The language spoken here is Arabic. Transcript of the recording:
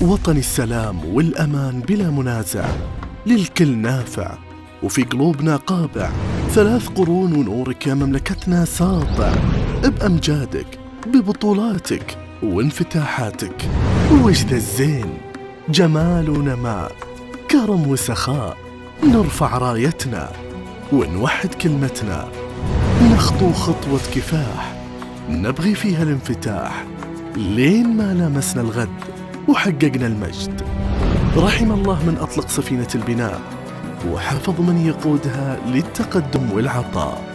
وطن السلام والأمان بلا منازع. للكل نافع وفي قلوبنا قابع. ثلاث قرون ونورك يا مملكتنا ساطع. بأمجادك ببطولاتك وانفتاحاتك. وجد الزين جمال ونماء كرم وسخاء. نرفع رايتنا ونوحد كلمتنا. نخطو خطوة كفاح نبغي فيها الانفتاح. لين ما لامسنا الغد وحققنا المجد. رحم الله من أطلق سفينة البناء وحفظ من يقودها للتقدم والعطاء.